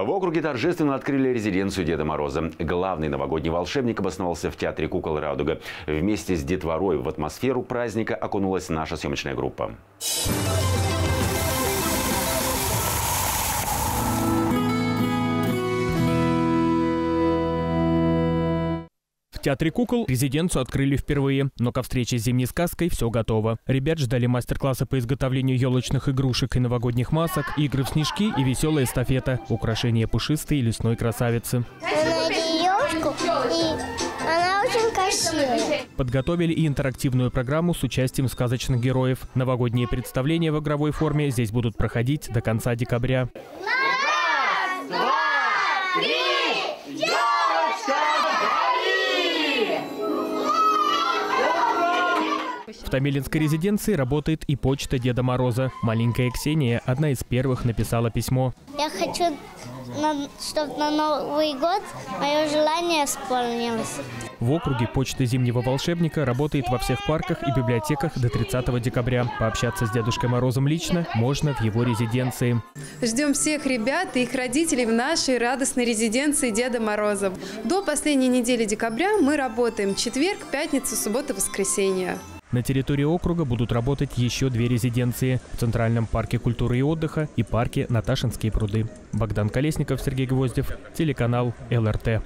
В округе торжественно открыли резиденцию Деда Мороза. Главный новогодний волшебник обосновался в Театре кукол «Радуга». Вместе с детворой в атмосферу праздника окунулась наша съемочная группа. В Театре кукол резиденцию открыли впервые, но ко встрече с зимней сказкой все готово. Ребят ждали мастер-классы по изготовлению елочных игрушек и новогодних масок, игры в снежки и веселая эстафета, украшения пушистой и лесной красавицы. Она очень красивая. Подготовили и интерактивную программу с участием сказочных героев. Новогодние представления в игровой форме здесь будут проходить до конца декабря. В Томилинской резиденции работает и почта Деда Мороза. Маленькая Ксения, одна из первых, написала письмо. Я хочу, чтобы на Новый год мое желание исполнилось. В округе почта Зимнего волшебника работает во всех парках и библиотеках до 30 декабря. Пообщаться с Дедушкой Морозом лично можно в его резиденции. Ждем всех ребят и их родителей в нашей радостной резиденции Деда Мороза. До последней недели декабря мы работаем четверг, пятница, суббота, воскресенье. На территории округа будут работать еще две резиденции – в Центральном парке культуры и отдыха и парке Наташинские пруды. Богдан Колесников, Сергей Гвоздев, телеканал ЛРТ.